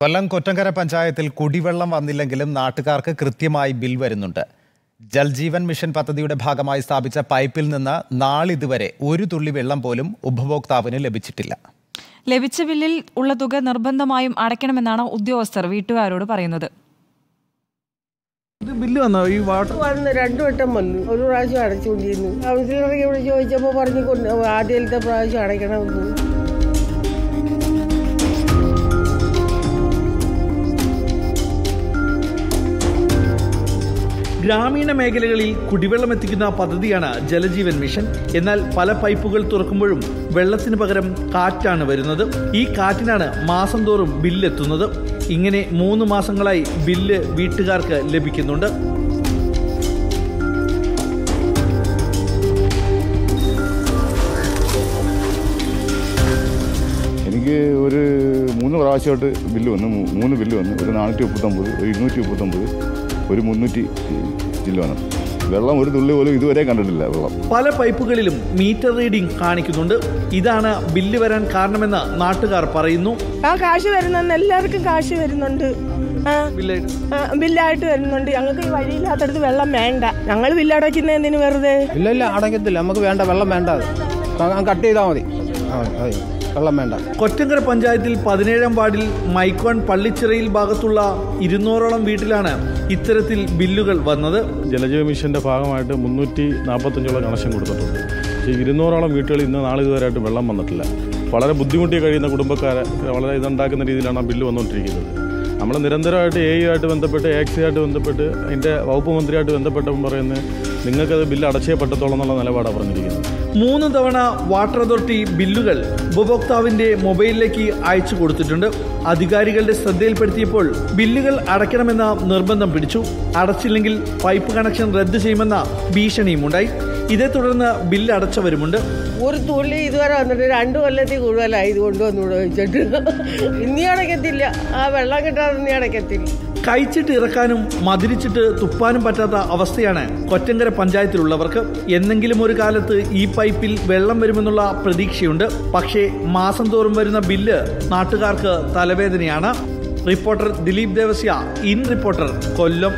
കൊല്ലം കൊറ്റങ്കര പഞ്ചായത്തിൽ കുടിവെള്ളം വന്നില്ലെങ്കിലും നാട്ടുകാർക്ക് കൃത്യമായി ബിൽ വരുന്നുണ്ട്. ജൽജീവൻ മിഷൻ പദ്ധതിയുടെ ഭാഗമായി സ്ഥാപിച്ച പൈപ്പിൽ നിന്ന് നാളിതുവരെ ഒരു തുള്ളി വെള്ളം പോലും ഉപഭോക്താവിന് ലഭിച്ചിട്ടില്ല. ലഭിച്ച ബില്ലിൽ ഉള്ള തുക നിർബന്ധമായും അടയ്ക്കണമെന്നാണ് ഉദ്യോഗസ്ഥർ വീട്ടുകാരോട് പറയുന്നത്. ഇത് ബില്ല് വന്നോ? ഈ വാട്ടർ വന്ന് രണ്ടു വട്ടം വന്നു. ഒരു പ്രാവശ്യം അടച്ചുകൊണ്ടിരുന്നു. കൗൺസിലർക്ക് ഇവിടെ ചോദിച്ചപ്പോൾ പറഞ്ഞു കൊണ്ട് ആദ്യത്തെ പ്രാവശ്യം അടയ്ക്കണമെന്ന്. ഗ്രാമീണ മേഖലകളിൽ കുടിവെള്ളം എത്തിക്കുന്ന പദ്ധതിയാണ് ജലജീവൻ മിഷൻ. എന്നാൽ പല പൈപ്പുകൾ തുറക്കുമ്പോഴും വെള്ളത്തിന് പകരം കാറ്റാണ് വരുന്നത്. ഈ കാറ്റിനാണ് മാസം തോറും ബില്ലെത്തുന്നത്. ഇങ്ങനെ മൂന്ന് മാസങ്ങളായി ബില്ല് വീട്ടുകാർക്ക് ലഭിക്കുന്നുണ്ട്. എനിക്ക് ഒരു മൂന്ന് പ്രാവശ്യമായിട്ട് ബില്ല് വന്നു. മൂന്ന് ബില്ല് വന്നു. ഒരു നാനൂറ്റി മുപ്പത്തൊമ്പത് ഒരു ഇരുന്നൂറ്റി മുപ്പത്തൊമ്പത്. ഒരു മുന്നൂറ്റി ചില്ല് വെള്ളം ഒരു തുള്ളി പോലും ഇതുവരെ കണ്ടിട്ടില്ല വെള്ളം. പല പൈപ്പുകളിലും മീറ്റർ റീഡിംഗ് കാണിക്കുന്നുണ്ട്. ഇതാണ് ബില്ല് വരാൻ കാരണമെന്ന് നാട്ടുകാർ പറയുന്നു. ആ കാശ് വരുന്ന എല്ലാവർക്കും കാശ് വരുന്നുണ്ട്. ബില്ലായിട്ട്. വരുന്നുണ്ട്. ഞങ്ങൾക്ക് ഈ വഴിയില്ലാത്തടത്ത് വെള്ളം വേണ്ട. ഞങ്ങൾ ബില്ലടയ്ക്കുന്ന എന്തിനു വെറുതെ? ഇല്ല ഇല്ല അടയ്ക്കത്തില്ല. നമുക്ക് വേണ്ട വെള്ളം വേണ്ട. കട്ട് ചെയ്താൽ മതി. ആ മതി വെള്ളം വേണ്ട. കൊറ്റങ്കര പഞ്ചായത്തിൽ പതിനേഴാം വാർഡിൽ മൈക്കോൺ പള്ളിച്ചിറയിൽ ഭാഗത്തുള്ള ഇരുന്നൂറോളം വീട്ടിലാണ് ഇത്തരത്തിൽ ബില്ലുകൾ വന്നത്. ജലജീവ മിഷന്റെ ഭാഗമായിട്ട് മുന്നൂറ്റി നാൽപ്പത്തഞ്ചോളം കണക്ഷൻ കൊടുത്തിട്ടുണ്ട്. പക്ഷേ ഇരുന്നൂറോളം വീട്ടുകളിൽ ഇന്ന് നാളെ ഇതുവരെയായിട്ട് വെള്ളം വന്നിട്ടില്ല. വളരെ ബുദ്ധിമുട്ടി കഴിയുന്ന കുടുംബക്കാരെ വളരെ ഇതുണ്ടാക്കുന്ന രീതിയിലാണ് ആ ബില്ല് വന്നുകൊണ്ടിരിക്കുന്നത്. നമ്മൾ നിരന്തരമായിട്ട് എ ആയിട്ട് ബന്ധപ്പെട്ട് ആയിട്ട് ബന്ധപ്പെട്ട് അതിന്റെ വകുപ്പ് മന്ത്രിയായിട്ട് ബന്ധപ്പെട്ടപ്പോൾ പറയുന്നത് നിങ്ങൾക്കത് ബില്ല് അടച്ചേ പറ്റത്തോളം എന്നുള്ള നിലപാടാണ് പറഞ്ഞിരിക്കുന്നത്. മൂന്ന് തവണ വാട്ടർ അതോറിറ്റി ബില്ലുകൾ ഉപഭോക്താവിന്റെ മൊബൈലിലേക്ക് അയച്ചു കൊടുത്തിട്ടുണ്ട്. അധികാരികളുടെ ശ്രദ്ധയിൽപ്പെടുത്തിയപ്പോൾ ബില്ലുകൾ അടയ്ക്കണമെന്ന നിർബന്ധം പിടിച്ചു. അടച്ചില്ലെങ്കിൽ പൈപ്പ് കണക്ഷൻ റദ്ദ് ചെയ്യുമെന്ന ഭീഷണിയുമുണ്ടായി. ഇതേ തുടർന്ന് ബില്ല് അടച്ചവരുമുണ്ട്. ഒരു തുള്ളി ഇതുവരെ വന്നിട്ട് രണ്ട് കൊല്ലത്തിൽ കൂടുതലായി ഇത് വന്നു ചോദിച്ചിട്ട് ഇനി അടയ്ക്കത്തില്ല. ആ വെള്ളം കിട്ടാതെ ഇനി അടയ്ക്കത്തില്ല. കഴിച്ചിട്ട് ഇറക്കാനും മതിരിച്ചിട്ട് തുപ്പാനും പറ്റാത്ത അവസ്ഥയാണ് കൊറ്റങ്കര പഞ്ചായത്തിലുള്ളവർക്ക്. എന്നെങ്കിലും ഒരു കാലത്ത് ഈ പൈപ്പിൽ വെള്ളം വരുമെന്നുള്ള പ്രതീക്ഷയുണ്ട്. പക്ഷേ മാസം തോറും വരുന്ന ബില്ല് നാട്ടുകാർക്ക് തലവേദനയാണ്. Reporter Dileep Devasya in reporter Kollam.